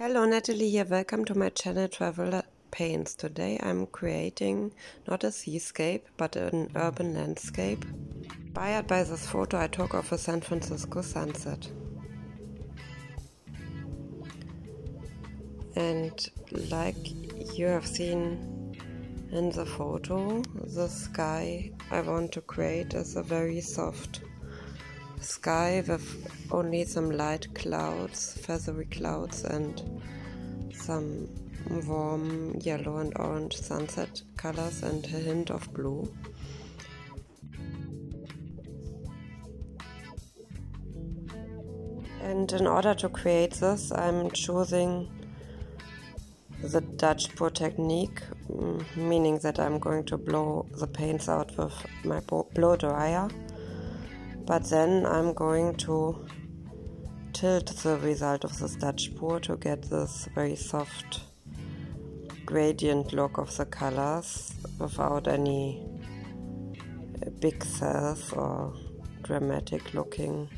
Hello Nathalie here, welcome to my channel Traveler Paints. Today I'm creating not a seascape but an urban landscape. Inspired by this photo I took of a San Francisco sunset. And like you have seen in the photo, the sky I want to create is a very soft sky with only some light clouds, feathery clouds, and some warm yellow and orange sunset colors and a hint of blue. And in order to create this, I'm choosing the Dutch pour technique, meaning that I'm going to blow the paints out with my blow dryer but then I'm going to tilt the result of this Dutch pour to get this very soft gradient look of the colors without any big cells or dramatic looking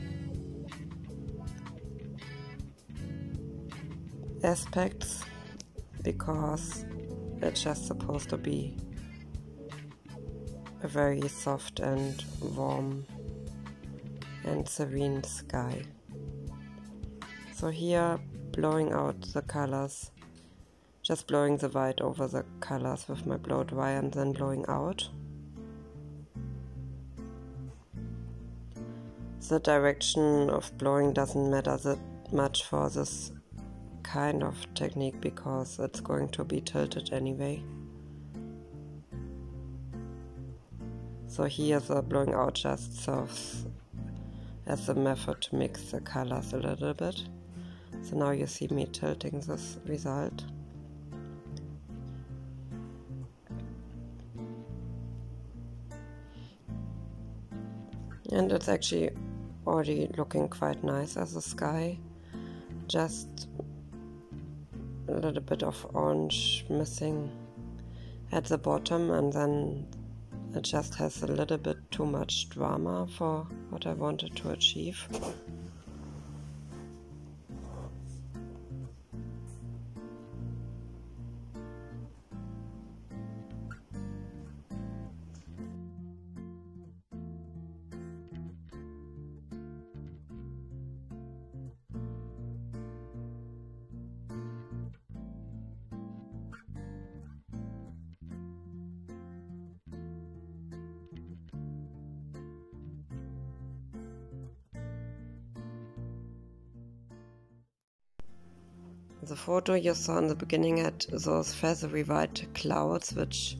aspects because it's just supposed to be a very soft and warm and serene sky. So here blowing out the colors, just blowing the white over the colors with my blow dry and then blowing out. The direction of blowing doesn't matter that much for this kind of technique because it's going to be tilted anyway. So here the blowing out just serves as a method to mix the colors a little bit. So now you see me tilting this result. And it's actually already looking quite nice as a sky. Just a little bit of orange missing at the bottom and then it just has a little bit too much drama for what I wanted to achieve. The photo you saw in the beginning had those feathery white clouds which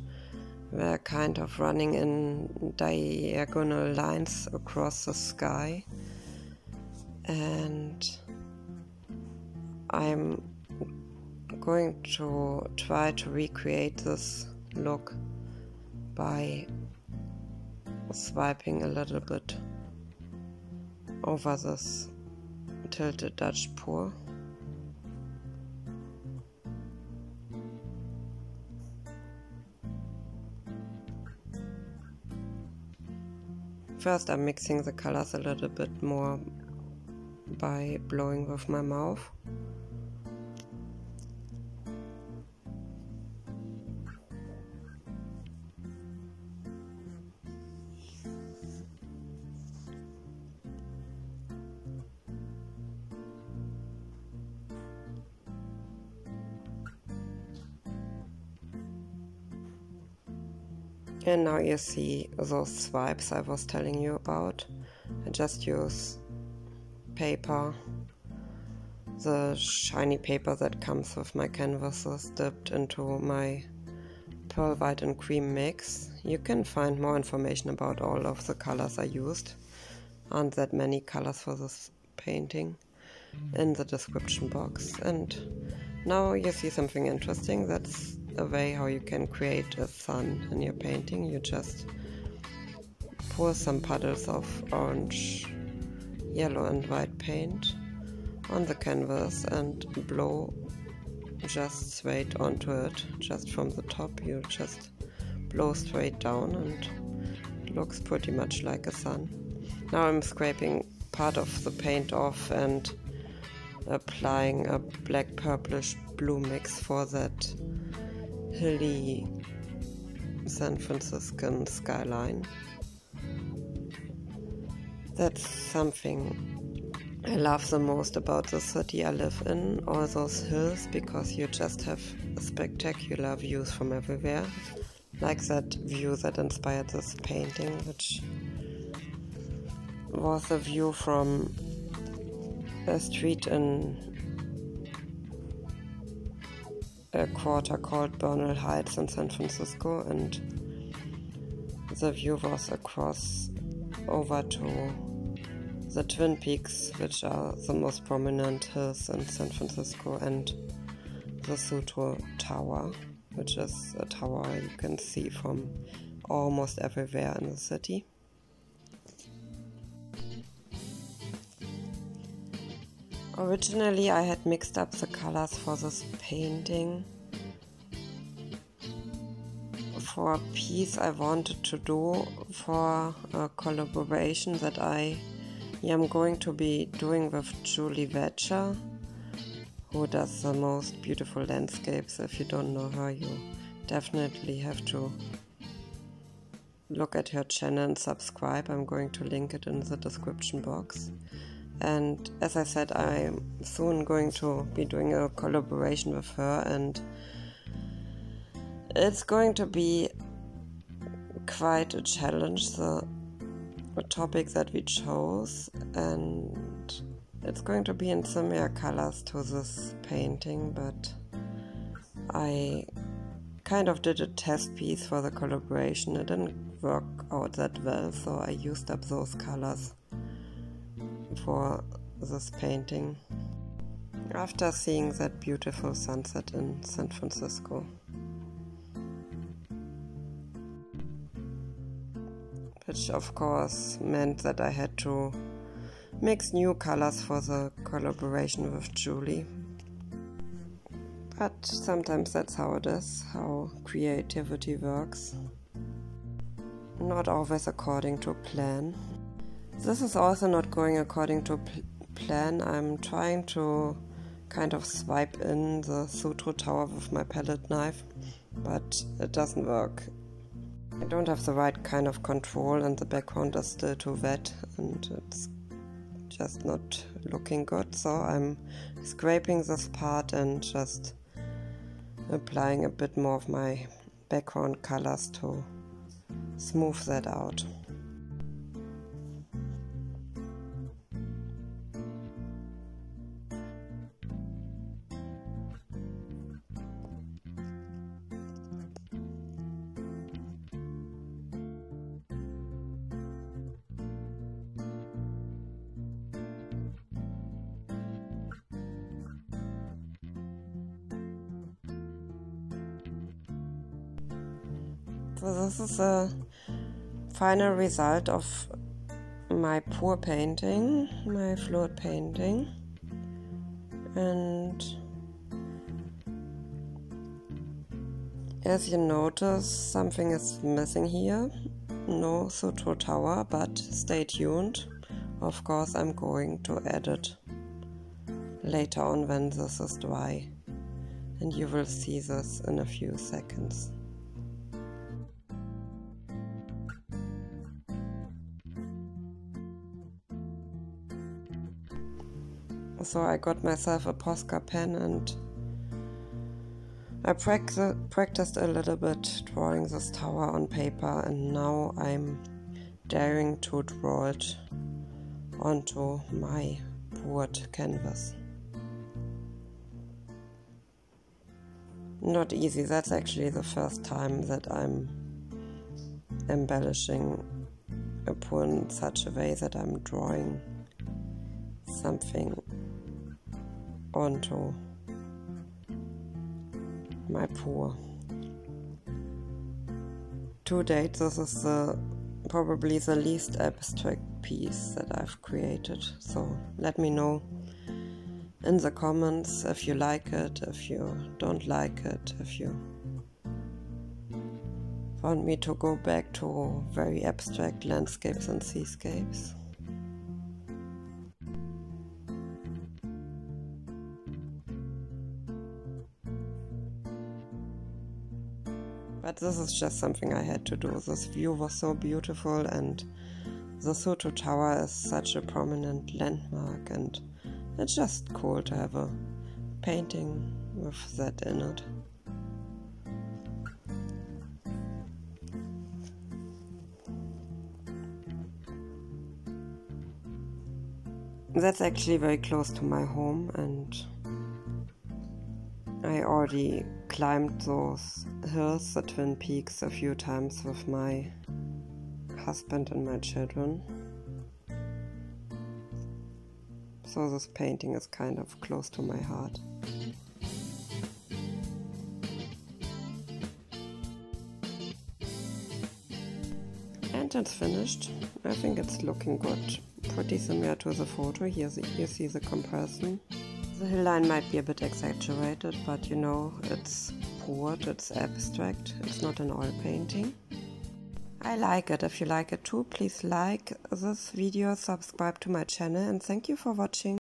were kind of running in diagonal lines across the sky. And I'm going to try to recreate this look by swiping a little bit over this tilted Dutch pour. First I'm mixing the colors a little bit more by blowing with my mouth. And now you see those swipes I was telling you about. I just use paper, the shiny paper that comes with my canvases dipped into my pearl white and cream mix. You can find more information about all of the colors I used. Aren't that many colors for this painting in the description box. And now you see something interesting. That's a way how you can create a sun in your painting. You just pour some puddles of orange, yellow and white paint on the canvas and blow just straight onto it, just from the top. You just blow straight down and it looks pretty much like a sun. Now I'm scraping part of the paint off and applying a black purplish blue mix for that hilly San Franciscan skyline. That's something I love the most about the city I live in, all those hills, because you just have spectacular views from everywhere. Like that view that inspired this painting, which was a view from a street in a quarter called Bernal Heights in San Francisco, and the view was across over to the Twin Peaks, which are the most prominent hills in San Francisco, and the Sutro Tower, which is a tower you can see from almost everywhere in the city. Originally I had mixed up the colors for this painting for a piece I wanted to do for a collaboration that I am going to be doing with Julie Vatcher who does the most beautiful landscapes. If you don't know her, you definitely have to look at her channel and subscribe. I'm going to link it in the description box. And as I said, I'm soon going to be doing a collaboration with her, and it's going to be quite a challenge, the, topic that we chose, and it's going to be in similar colors to this painting, but I kind of did a test piece for the collaboration. It didn't work out that well, so I used up those colors for this painting after seeing that beautiful sunset in San Francisco. Which of course meant that I had to mix new colors for the collaboration with Julie. But sometimes that's how it is, how creativity works. Not always according to plan. This is also not going according to pl plan. I'm trying to kind of swipe in the Sutro tower with my palette knife, but it doesn't work. I don't have the right kind of control and the background is still too wet and it's just not looking good. So I'm scraping this part and just applying a bit more of my background colors to smooth that out. So this is a final result of my pour painting, my fluid painting. And as you notice, something is missing here. No Sutro Tower, but stay tuned. Of course, I'm going to add it later on when this is dry. And you will see this in a few seconds. So I got myself a Posca pen and I practiced a little bit drawing this tower on paper, and now I'm daring to draw it onto my board canvas. Not easy, that's actually the first time that I'm embellishing a pour in such a way that I'm drawing something onto my pour. To date, this is the, probably the least abstract piece that I've created. So let me know in the comments if you like it, if you don't like it, if you want me to go back to very abstract landscapes and seascapes. This is just something I had to do. This view was so beautiful, and the Sutro Tower is such a prominent landmark, and it's just cool to have a painting with that in it. That's actually very close to my home, and I already climbed those hills, the Twin Peaks, a few times with my husband and my children. So this painting is kind of close to my heart. And it's finished. I think it's looking good. Pretty similar to the photo. Here you see the comparison. The hill line might be a bit exaggerated, but you know, it's poured, it's abstract, it's not an oil painting. I like it. If you like it too, please like this video, subscribe to my channel, and thank you for watching.